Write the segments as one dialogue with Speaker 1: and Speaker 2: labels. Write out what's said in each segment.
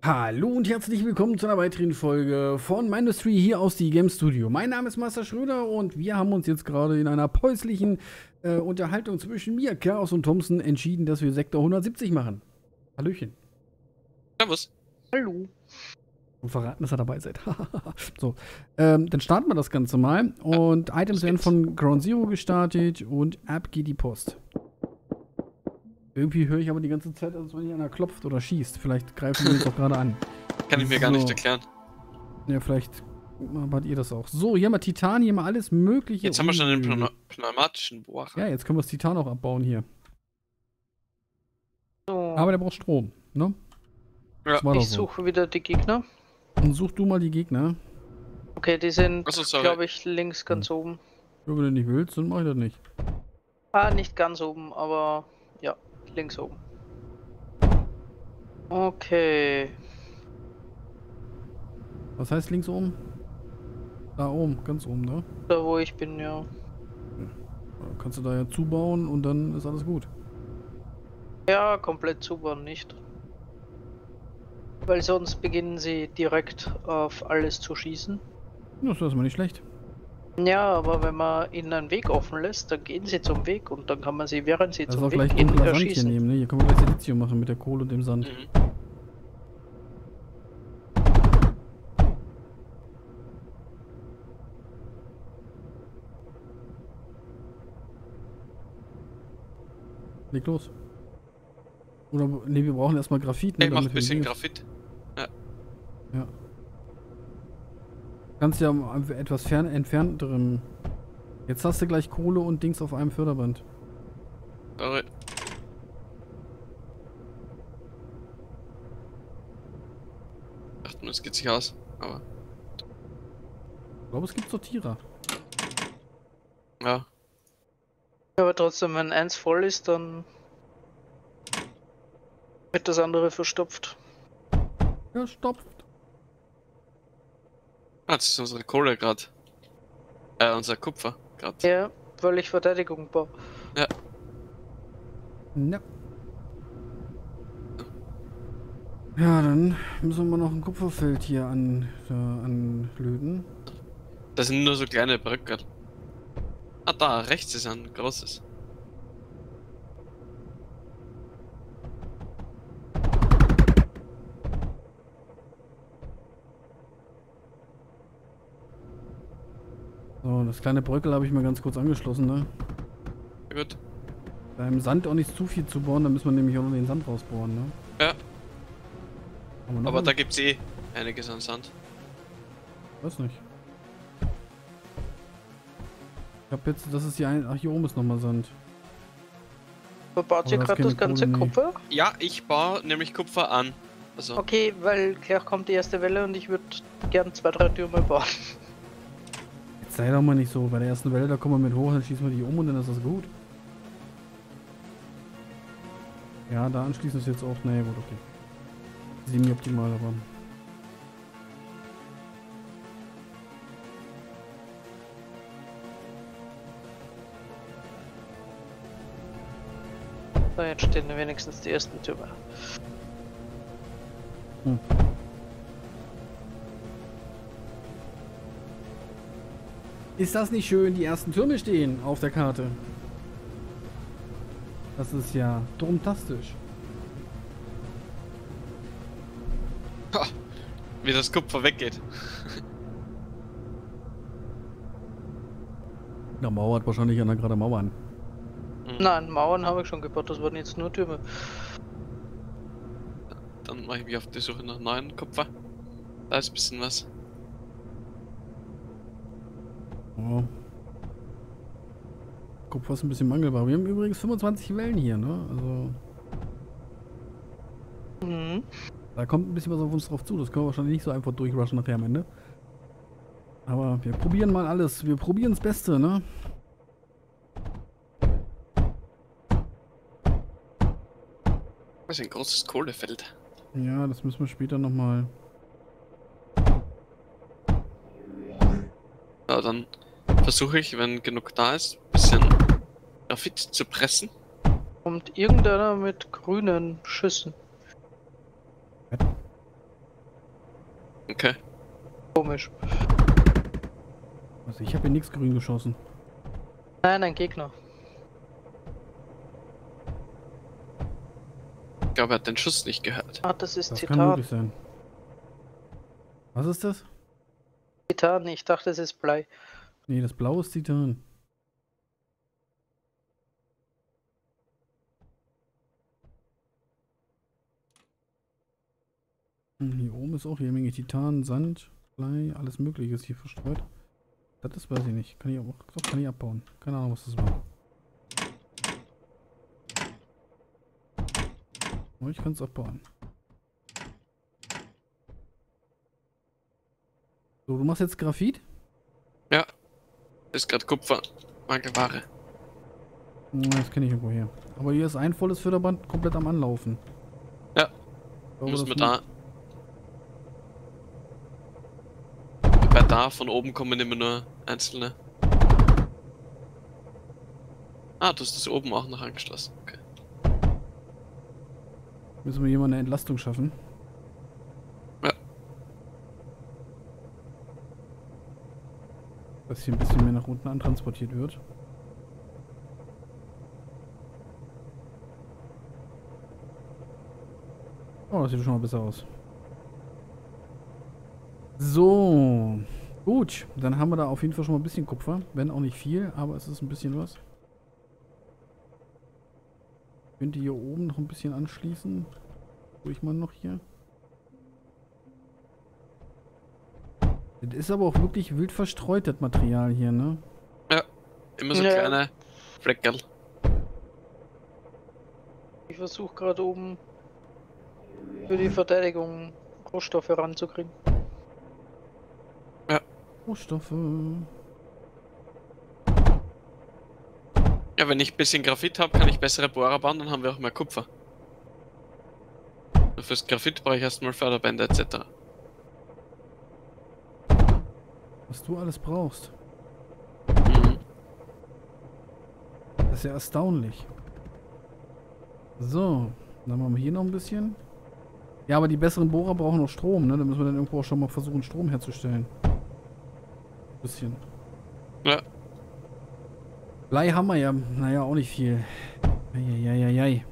Speaker 1: Hallo und herzlich willkommen zu einer weiteren Folge von Mindustry hier aus die Game Studio. Mein Name ist Master Schröder und wir haben uns jetzt gerade in einer päuslichen äh, Unterhaltung zwischen mir, Chaos und Thompson entschieden, dass wir Sektor 170 machen. Hallöchen.
Speaker 2: Servus.
Speaker 3: Hallo.
Speaker 1: Und verraten, dass ihr dabei seid. so, ähm, dann starten wir das Ganze mal. Und
Speaker 2: Ja,
Speaker 1: Items werden von Ground Zero gestartet und ab geht die Post. Irgendwie höre ich aber die ganze Zeit, als wenn hier einer klopft oder schießt. Vielleicht greifen wir uns auch gerade an.
Speaker 2: Kann ich mir gar
Speaker 1: So.
Speaker 2: nicht erklären.
Speaker 1: Ja, vielleicht wart ihr das auch. So, hier haben wir Titan, hier haben wir alles mögliche.
Speaker 2: Jetzt haben wir schon den pneumatischen Bohrer.
Speaker 1: Ja, jetzt können wir das Titan auch abbauen hier.
Speaker 3: So,
Speaker 1: Aber der braucht Strom, ne?
Speaker 2: Ja.
Speaker 3: Ich
Speaker 1: so.
Speaker 3: suche wieder die Gegner.
Speaker 1: Und such du mal die Gegner.
Speaker 3: Okay, die sind, glaube ich, links ganz oben.
Speaker 1: Wenn du nicht willst, dann mach ich das nicht.
Speaker 3: Ah, nicht ganz oben, aber links oben. Okay.
Speaker 1: Was heißt links oben? Da oben, ganz oben, ne?
Speaker 3: Da wo ich bin, ja.
Speaker 1: Kannst du da ja zubauen und dann ist alles gut.
Speaker 3: Ja, komplett zubauen nicht. Weil sonst beginnen sie direkt auf alles zu schießen.
Speaker 1: Das ist erstmal nicht schlecht.
Speaker 3: Ja, aber wenn man ihnen einen Weg offen lässt, dann gehen sie zum Weg und dann kann man sie, während sie
Speaker 1: auch
Speaker 3: zum
Speaker 1: gleich
Speaker 3: Weg gehen,
Speaker 1: dunkler Sand hier
Speaker 3: erschießen.
Speaker 1: nehmen, ne? Hier können wir gleich Silizium machen mit der Kohle und dem Sand.
Speaker 2: Mhm.
Speaker 1: Leg los. Oder, ne, wir brauchen erstmal Graphit, ne?
Speaker 2: Ich mach ein bisschen Graphit.
Speaker 1: Ja. Kannst ja am etwas fern entfernterem. Jetzt hast du gleich Kohle und Dings auf einem Förderband.
Speaker 2: Sorry. Dachte nur, es geht sich aus. Aber
Speaker 1: Ich glaube, es gibt Sortierer.
Speaker 2: ja.
Speaker 3: Aber trotzdem, wenn eins voll ist, dann wird das andere verstopft.
Speaker 1: Ja, stopft.
Speaker 2: Ah, das ist unsere Kohle gerade. Äh, unser Kupfer gerade.
Speaker 3: Ja, weil ich Verteidigung baue.
Speaker 1: Ne. Ja, dann müssen wir noch ein Kupferfeld hier an, äh, anlöten.
Speaker 2: Das sind nur so kleine Bröckel. Ah, da, rechts ist ein großes.
Speaker 1: So, das kleine Bröckel habe ich mal ganz kurz angeschlossen, ne?
Speaker 2: Ja, gut.
Speaker 1: Beim Sand auch nicht zu viel zu bohren, dann müssen wir nämlich auch noch den Sand rausbohren, ne?
Speaker 2: Ja. Aber
Speaker 1: was?
Speaker 2: da gibt's eh einiges an Sand.
Speaker 1: Weiß nicht. Ich hab jetzt, das ist hier ein, ach hier oben ist nochmal Sand.
Speaker 3: Verbaut
Speaker 1: Aber
Speaker 3: ihr gerade das ganze
Speaker 1: Kohle, nee.
Speaker 3: Kupfer?
Speaker 2: Ja, ich baue nämlich Kupfer an. Also,
Speaker 3: Okay, weil gleich kommt die erste Welle und ich würde gern zwei, drei Türme bauen.
Speaker 1: Sei doch mal nicht so, bei der ersten Welle, da kommen wir mit hoch, dann schießen wir die um und dann ist das gut. Ja, da anschließen ist jetzt auch, naja gut, okay. Semi-optimal, aber...
Speaker 3: So, jetzt stehen wenigstens die ersten Türme.
Speaker 1: Hm. Ist das nicht schön, die ersten Türme stehen auf der Karte? Das ist ja drumtastisch.
Speaker 2: wie das Kupfer weggeht.
Speaker 1: Da mauert wahrscheinlich einer gerade Mauern.
Speaker 2: Mhm.
Speaker 3: Nein, Mauern habe ich schon gebaut, das waren jetzt nur Türme.
Speaker 2: Dann mache ich mich auf die Suche nach neuen Kupfer. Da ist ein bisschen was.
Speaker 1: Ja. Kupfer ist ein bisschen mangelbar. Wir haben übrigens 25 Wellen hier, ne? Also,
Speaker 3: Mhm.
Speaker 1: da kommt ein bisschen was auf uns drauf zu. Das können wir wahrscheinlich nicht so einfach durchrushen nachher am Ende. Aber wir probieren mal alles. Wir probieren das Beste, ne?
Speaker 2: Das ist ein großes Kohlefeld.
Speaker 1: Ja, das müssen wir später nochmal.
Speaker 2: Ja, dann versuche ich, wenn genug da ist, ein bisschen Graphit zu pressen.
Speaker 3: Kommt irgendeiner mit grünen Schüssen?
Speaker 2: Okay.
Speaker 3: Komisch.
Speaker 1: Also ich habe hier nichts grün geschossen.
Speaker 3: Nein, ein Gegner.
Speaker 2: Ich glaube, er hat den Schuss nicht gehört.
Speaker 3: Ah, das ist
Speaker 1: Das kann
Speaker 3: Titan.
Speaker 1: möglich sein. Was ist das?
Speaker 3: Titan, ich dachte, es ist Blei.
Speaker 1: Nee, das blaue ist Titan. Hm, Hier oben ist auch jede Menge Titan, Sand, Blei, alles mögliche ist hier verstreut. Das ist, weiß ich nicht. Kann ich auch, kann ich abbauen. Keine Ahnung, was das war. Aber ich kann es abbauen. So, du machst jetzt Graphit?
Speaker 2: Ist gerade Kupfer. Mangelware.
Speaker 1: Ja, Das kenne ich irgendwo her. Aber hier ist ein volles Förderband komplett am Anlaufen.
Speaker 2: Ja.
Speaker 1: Glaube,
Speaker 2: Müssen wir da. Bei da von oben kommen immer nur einzelne. Ah, du hast das oben auch noch angeschlossen. Okay.
Speaker 1: Müssen wir hier mal eine Entlastung schaffen. Dass hier ein bisschen mehr nach unten antransportiert wird. Oh, das sieht schon mal besser aus. So. Gut, dann haben wir da auf jeden Fall schon mal ein bisschen Kupfer. Wenn auch nicht viel, aber es ist ein bisschen was. Könnte hier oben noch ein bisschen anschließen. Ich mal noch hier. Das ist aber auch wirklich wild verstreut, das Material hier, ne?
Speaker 2: Immer so
Speaker 3: Ja.
Speaker 2: kleine Fleckerl.
Speaker 3: Ich versuche gerade oben für die Verteidigung Rohstoffe ranzukriegen.
Speaker 1: Rohstoffe.
Speaker 2: Ja, wenn ich ein bisschen Graphit habe, kann ich bessere Bohrer bauen, dann haben wir auch mehr Kupfer. Und fürs Graphit brauche ich erstmal Förderbänder etc.
Speaker 1: Was du alles brauchst.
Speaker 2: Mhm.
Speaker 1: Das ist ja erstaunlich. So, dann machen wir hier noch ein bisschen. Ja, aber die besseren Bohrer brauchen noch Strom, ne? Da müssen wir dann irgendwo auch schon mal versuchen, Strom herzustellen. Bisschen.
Speaker 2: Ja.
Speaker 1: Blei haben wir ja, naja, auch nicht viel. Eieieiei.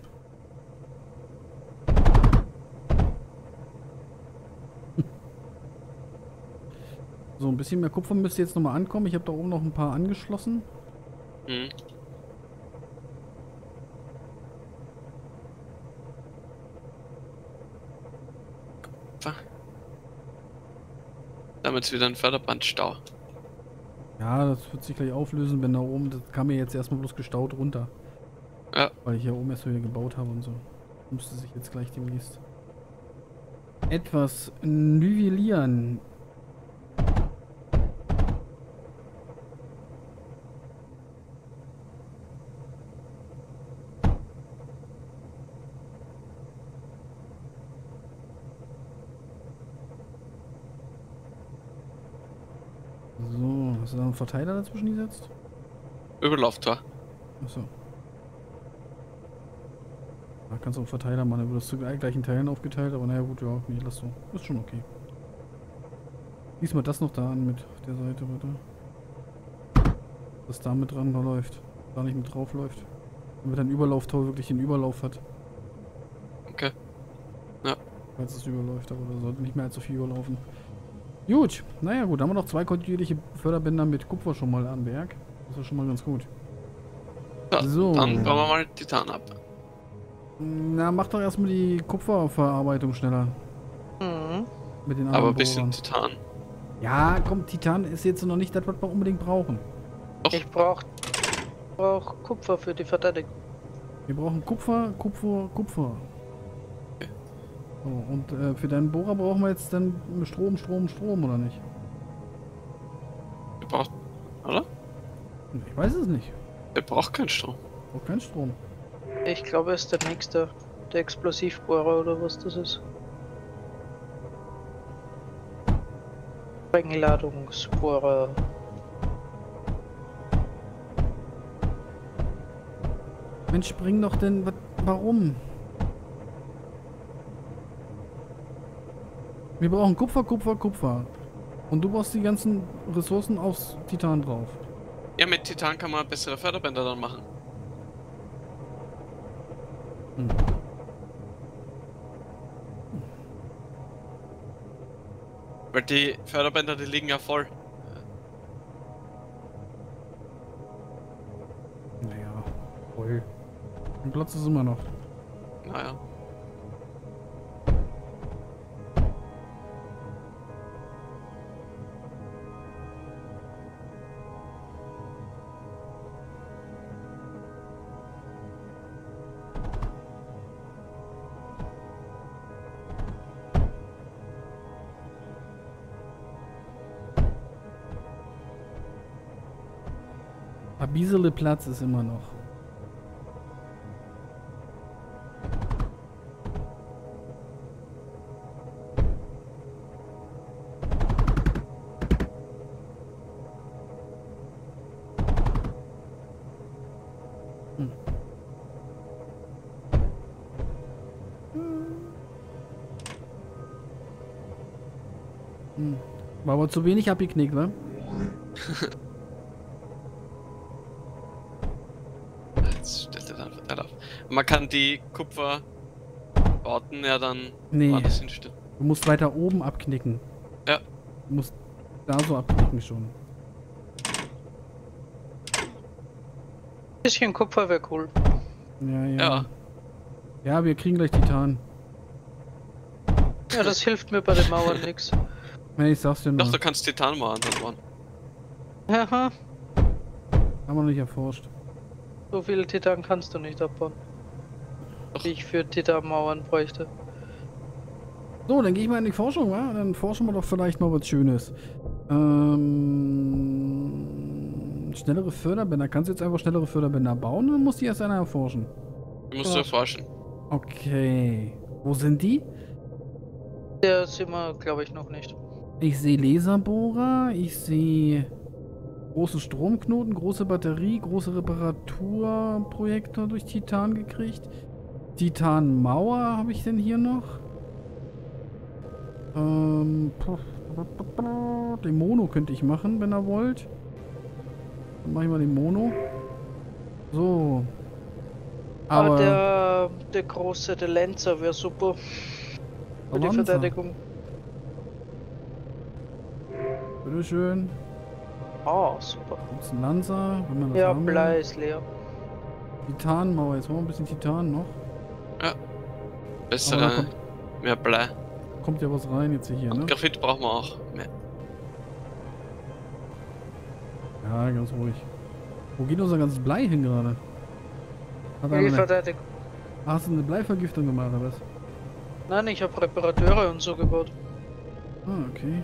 Speaker 1: So, ein bisschen mehr Kupfer müsste jetzt nochmal ankommen. Ich habe da oben noch ein paar angeschlossen.
Speaker 2: Mhm. Kupfer. Damit ist wieder ein Förderbandstau.
Speaker 1: Ja, das wird sich gleich auflösen, wenn da oben, das kam mir jetzt erstmal bloß gestaut runter.
Speaker 2: Ja.
Speaker 1: Weil ich hier oben erst wieder gebaut habe und so. Müsste sich jetzt gleich demnächst etwas nivellieren. So, hast du da einen Verteiler dazwischen gesetzt?
Speaker 2: Überlauftor.
Speaker 1: Achso. Da kannst du auch Verteiler machen, dann wird das zu gleichen Teilen aufgeteilt, aber naja gut, ja, nee, lass so. Ist schon okay. Diesmal das noch da an mit der Seite, warte. Was da mit dran läuft. Da nicht mit drauf läuft. Damit ein Überlauftor wirklich den Überlauf hat.
Speaker 2: Okay.
Speaker 1: Falls es überläuft, aber da sollte nicht mehr allzu viel überlaufen. Gut, naja gut, haben wir noch zwei kontinuierliche Förderbänder mit Kupfer schon mal am Werk. Das ist schon mal ganz gut.
Speaker 2: Ja,
Speaker 1: So.
Speaker 2: Dann bauen wir mal Titan ab.
Speaker 1: Na, mach doch erstmal die Kupferverarbeitung schneller.
Speaker 3: Mhm.
Speaker 1: Mit den
Speaker 2: Aber ein bisschen. Titan.
Speaker 1: Ja, komm, Titan ist jetzt noch nicht das, was wir unbedingt brauchen.
Speaker 2: Doch.
Speaker 3: Ich brauch, brauch Kupfer für die Verteidigung.
Speaker 1: Wir brauchen Kupfer, Kupfer, Kupfer. So, und äh, für deinen Bohrer brauchen wir jetzt dann Strom, Strom, Strom, oder nicht?
Speaker 2: Der braucht. Oder?
Speaker 1: Ich weiß es nicht.
Speaker 2: Der braucht keinen Strom.
Speaker 1: Braucht keinen Strom.
Speaker 3: Ich glaube, es ist der nächste. Der Explosivbohrer oder was das ist. Sprengladungsbohrer.
Speaker 1: Mensch, bring doch denn. Warum? Wir brauchen Kupfer, Kupfer, Kupfer. Und du brauchst die ganzen Ressourcen aufs Titan drauf.
Speaker 2: Ja, mit Titan kann man bessere Förderbänder dann machen.
Speaker 1: Hm.
Speaker 2: Weil die Förderbänder, die liegen ja voll.
Speaker 1: Naja, voll. Ein Platz ist immer noch.
Speaker 2: Naja.
Speaker 1: Ein Platz ist immer noch. Hm. Hm. War aber zu wenig abgeknickt, ne?
Speaker 2: Jetzt stellt er dann verteilt auf. Und man kann die Kupferbauten ja dann
Speaker 1: Nee.
Speaker 2: woanders hinstellen.
Speaker 1: Du musst weiter oben abknicken.
Speaker 2: Ja.
Speaker 1: Du musst da so abknicken schon.
Speaker 3: Bisschen Kupfer wäre cool.
Speaker 1: Ja, ja.
Speaker 2: Ja.
Speaker 1: Ja, wir kriegen gleich Titan.
Speaker 3: Ja, das hilft mir bei den Mauern nix.
Speaker 1: Ja, ich sag's dir nur.
Speaker 2: Doch, du kannst Titan mal dann bauen.
Speaker 3: Haha,
Speaker 1: Haben wir noch nicht erforscht.
Speaker 3: so viele Titan kannst du nicht abbauen. Wie ich für Titanmauern bräuchte.
Speaker 1: So, dann gehe ich mal in die Forschung, wa? Dann forschen wir doch vielleicht mal was Schönes. Ähm, schnellere Förderbänder. Kannst du jetzt einfach schnellere Förderbänder bauen? Dann muss die erst einer erforschen.
Speaker 2: Du musst du erforschen.
Speaker 1: Okay. Wo sind die?
Speaker 3: Der sind wir, glaube ich, noch nicht.
Speaker 1: Ich sehe Laserbohrer, ich sehe große Stromknoten, große Batterie, große Reparaturprojektor durch Titan gekriegt. Titanmauer habe ich denn hier noch? Ähm, den Mono könnte ich machen, wenn ihr wollt. Dann mache ich mal den Mono. So.
Speaker 3: Aber,
Speaker 1: Aber,
Speaker 3: der, der große, der Lancer wäre super für die. Verteidigung.
Speaker 1: bitteschön.
Speaker 3: Ah, super.
Speaker 1: Gibt's einen Lancer, wenn man das
Speaker 3: Ja,
Speaker 1: haben will.
Speaker 3: Blei ist leer.
Speaker 1: Titanmauer, jetzt wollen wir ein bisschen Titan noch. Aber
Speaker 2: Bessere,
Speaker 1: kommt,
Speaker 2: mehr Blei.
Speaker 1: kommt ja was rein jetzt hier,
Speaker 2: Und
Speaker 1: ne?
Speaker 2: Graphit brauchen wir auch mehr.
Speaker 1: Ja, ganz ruhig. Wo geht unser ganzes Blei hin gerade? Hat
Speaker 3: die
Speaker 1: eine, hast du eine Bleivergiftung gemacht oder was?
Speaker 3: Nein, ich habe Reparateure und so gebaut.
Speaker 1: Ah, okay.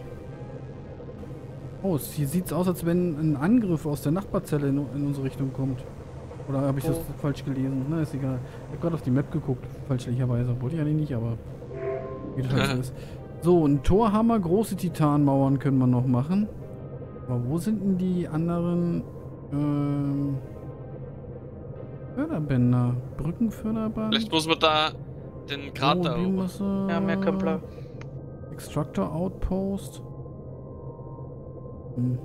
Speaker 1: Oh, es- hier sieht's aus, als wenn ein Angriff aus der Nachbarzelle in, in unsere Richtung kommt. Oder habe ich das
Speaker 3: Oh.
Speaker 1: falsch gelesen? Na, ist egal. Ich habe gerade auf die Map geguckt, fälschlicherweise. Wollte ich eigentlich nicht, aber wie das halt so ist. So, ein Torhammer, große Titanmauern können wir noch machen. Aber wo sind denn die anderen ähm, Förderbänder? Brückenförderband?
Speaker 2: Vielleicht muss man da den Krater
Speaker 1: Oh,
Speaker 3: Ja, mehr Blau.
Speaker 1: Extractor Outpost. Hm.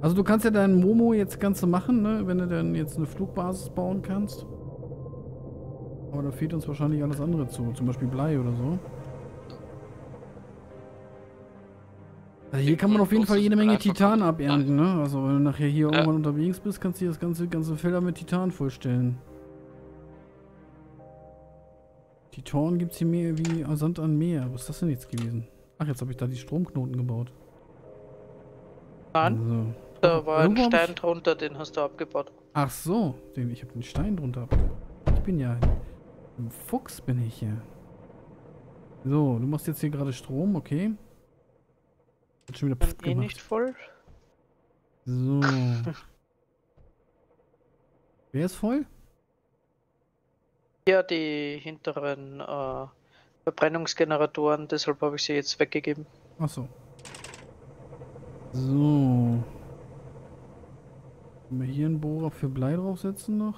Speaker 1: Also du kannst ja deinen Momo jetzt Ganze machen, ne? Wenn du dann jetzt eine Flugbasis bauen kannst. Aber da fehlt uns wahrscheinlich alles andere zu. Zum Beispiel Blei oder so. Also hier kann man auf jeden Fall jede Menge Titan abernten, ne? Also wenn du nachher hier irgendwann unterwegs bist, kannst du dir das ganze, ganze Felder mit Titan vollstellen. Titan gibt's hier mehr wie Sand an Meer. Was ist das denn jetzt gewesen? Ach, jetzt habe ich da die Stromknoten gebaut.
Speaker 3: Nein,
Speaker 1: So.
Speaker 3: Da war ein Stein drunter, den hast du abgebaut.
Speaker 1: Ach so, den, ich habe den Stein drunter. ab- Ich bin ja ein Fuchs, bin ich hier. So, du machst jetzt hier gerade Strom, okay. Hat schon wieder
Speaker 3: Dann
Speaker 1: Pfft
Speaker 3: eh
Speaker 1: gemacht.
Speaker 3: nicht voll.
Speaker 1: So. Wer ist voll?
Speaker 3: Ja, die hinteren äh, Verbrennungsgeneratoren, deshalb habe ich sie jetzt weggegeben.
Speaker 1: Ach so. So. Können wir hier einen Bohrer für Blei draufsetzen noch?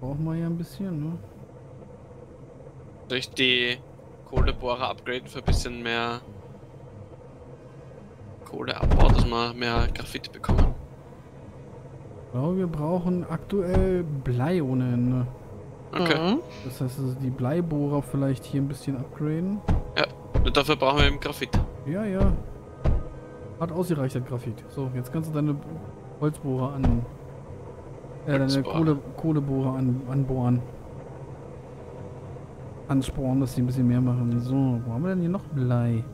Speaker 1: Brauchen wir ja ein bisschen, ne?
Speaker 2: Durch die Kohlebohrer upgraden für ein bisschen mehr Kohleabbau, dass wir mehr Graphit bekommen.
Speaker 1: Ich glaube, wir brauchen aktuell Blei ohne Ende.
Speaker 2: Okay.
Speaker 3: Mhm.
Speaker 1: Das heißt, also die Bleibohrer vielleicht hier ein bisschen upgraden.
Speaker 2: Und dafür brauchen wir eben Graphit.
Speaker 1: Ja, ja. Hat ausgereicht, das Graphit. So, jetzt kannst du deine Holzbohrer an. Äh, deine. Kohle, Kohlebohrer an, anbohren. Ansporen, dass sie ein bisschen mehr machen. So, wo haben wir denn hier noch Blei?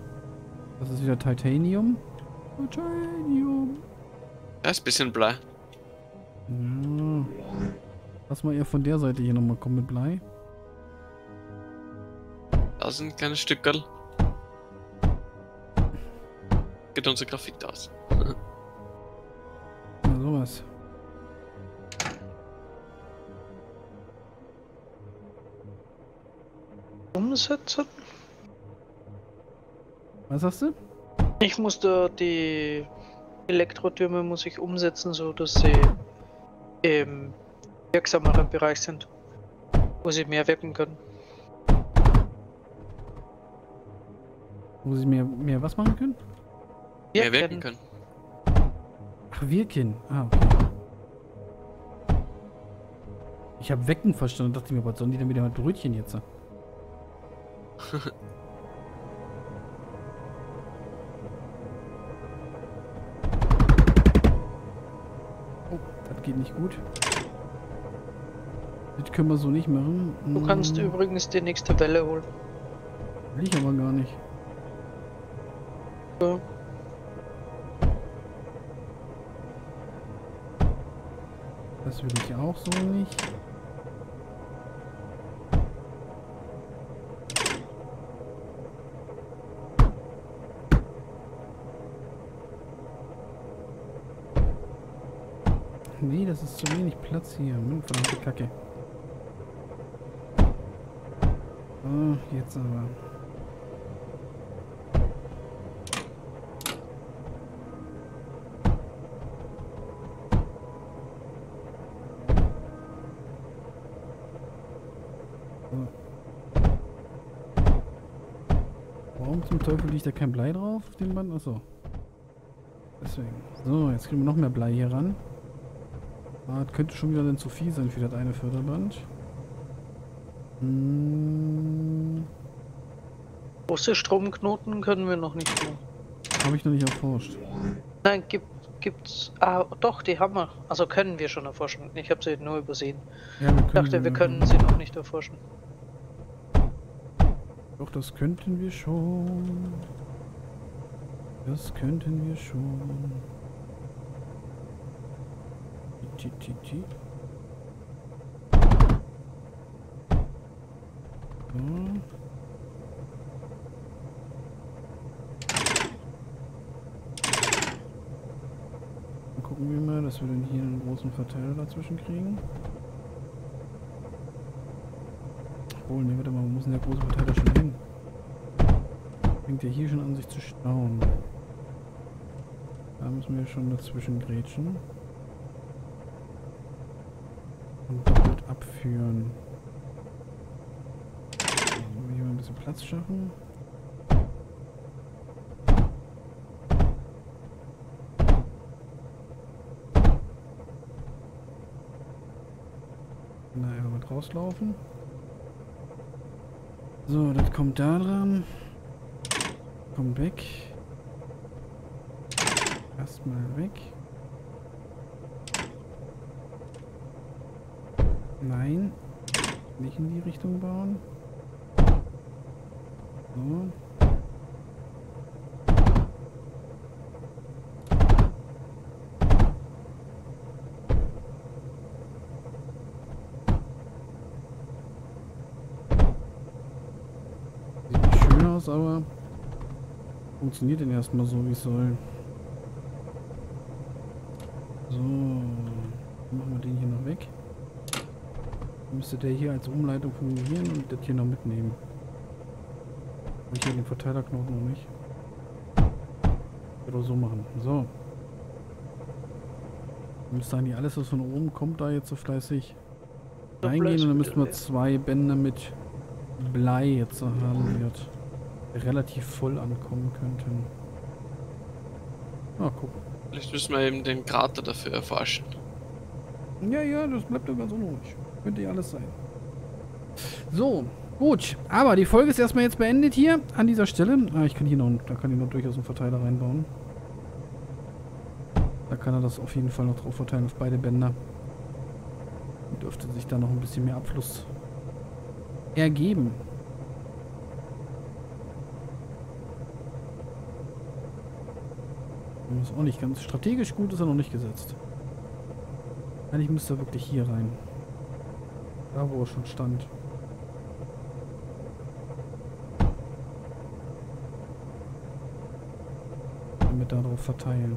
Speaker 1: Das ist wieder Titanium. Titanium.
Speaker 2: Ja, ist ein bisschen Blei.
Speaker 1: Ja. Lass mal eher von der Seite hier nochmal kommen mit Blei.
Speaker 2: Da sind kleine Stückerl. Geht unser Graphit aus.
Speaker 1: Ja, sowas.
Speaker 3: Umsetzen?
Speaker 1: Was sagst du?
Speaker 3: Ich muss da die Elektrotürme muss ich umsetzen, so dass sie im wirksameren Bereich sind, wo sie mehr wirken können.
Speaker 1: Wo sie mehr, mehr was machen können?
Speaker 2: Mehr wirken können.
Speaker 1: Ach, wirken. Ah, okay. Ich habe Wecken verstanden und dachte mir, was sollen die denn wieder mit Brötchen jetzt? Oh, das geht nicht gut. Das können wir so nicht machen.
Speaker 3: Du kannst
Speaker 1: Hm,
Speaker 3: übrigens die nächste Welle holen.
Speaker 1: Will ich aber gar nicht.
Speaker 3: Ja.
Speaker 1: Das will ich auch so nicht. Nee, das ist zu wenig Platz hier. Mann, verdammte Kacke. Ah, jetzt aber. Warum zum Teufel liegt da kein Blei drauf auf dem Band? Achso. Deswegen. So, jetzt kriegen wir noch mehr Blei hier ran. Ah, das könnte schon wieder dann zu viel sein für das eine Förderband. Hm,
Speaker 3: Große Stromknoten können wir noch nicht machen.
Speaker 1: Habe ich noch nicht erforscht.
Speaker 3: Nein, gibt, gibt's. Ah, doch, die haben wir. Also können wir schon erforschen. Ich habe sie nur übersehen.
Speaker 1: Ja, wir
Speaker 3: Ich dachte, wir können sie noch nicht erforschen.
Speaker 1: Doch, das könnten wir schon. Das könnten wir schon. Ti, ti, ti. So. Dann gucken wir mal, dass wir dann hier einen großen Verteiler dazwischen kriegen. Obwohl, ne, warte mal, wo muss denn der große Verteiler schon hin? Fängt ja hier schon an, sich zu stauen. Da müssen wir schon dazwischen grätschen. Und doppelt abführen. So, hier mal ein bisschen Platz schaffen. Na, einfach mal rauslaufen. So, das kommt da dran. Kommt weg. Erstmal weg. Nein. Nicht in die Richtung bauen. So. Sieht aus, aber funktioniert denn erstmal so, wie es soll. So, machen wir den hier noch weg. Dann müsste der hier als Umleitung fungieren und das hier noch mitnehmen. Ich hier den Verteilerknoten noch nicht. Oder so machen. So. Müsste eigentlich alles, was von oben kommt, da jetzt so fleißig reingehen und dann müssten wir zwei Bänder mit Blei jetzt haben wird. Relativ voll ankommen könnten. Mal gucken.
Speaker 2: Vielleicht müssen wir eben den Krater dafür erforschen.
Speaker 1: Ja, ja, das bleibt doch ganz unruhig. Könnte ja alles sein. So, gut. Aber die Folge ist erstmal jetzt beendet hier an dieser Stelle. Ah, ich kann hier noch, da kann ich noch durchaus einen Verteiler reinbauen. Da kann er das auf jeden Fall noch drauf verteilen auf beide Bänder. Dürfte sich da noch ein bisschen mehr Abfluss ergeben. Ist auch nicht ganz strategisch gut, ist er noch nicht gesetzt. Eigentlich müsste er wirklich hier rein. Da, wo er schon stand. Damit darauf verteilen.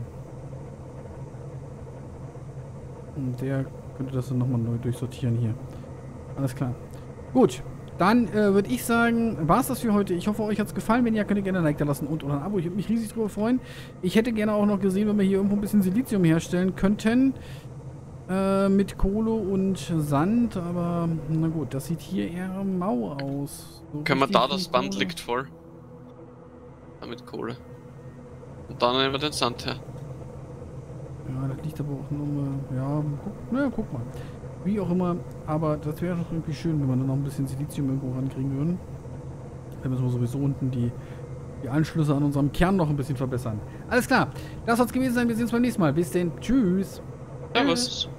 Speaker 1: Und der könnte das dann nochmal neu durchsortieren hier. Alles klar. Gut, dann äh, würde ich sagen, war es das für heute. Ich hoffe, euch hat es gefallen. Wenn ja, könnt ihr gerne ein Like da lassen und oder ein Abo. Ich würde mich riesig darüber freuen. Ich hätte gerne auch noch gesehen, wenn wir hier irgendwo ein bisschen Silizium herstellen könnten. Äh, mit Kohle und Sand. Aber na gut, das sieht hier eher mau aus.
Speaker 2: So Können wir da, das Band Kohle. liegt voll. Da mit Kohle. Und dann nehmen wir den Sand her.
Speaker 1: Ja, das liegt aber auch nur... Ja, guck, na, guck mal. Wie auch immer, aber das wäre doch irgendwie schön, wenn wir dann noch ein bisschen Silizium irgendwo rankriegen würden. Dann müssen wir sowieso unten die, die Anschlüsse an unserem Kern noch ein bisschen verbessern. Alles klar, das soll es gewesen sein. Wir sehen uns beim nächsten Mal. Bis denn. Tschüss.
Speaker 2: Servus.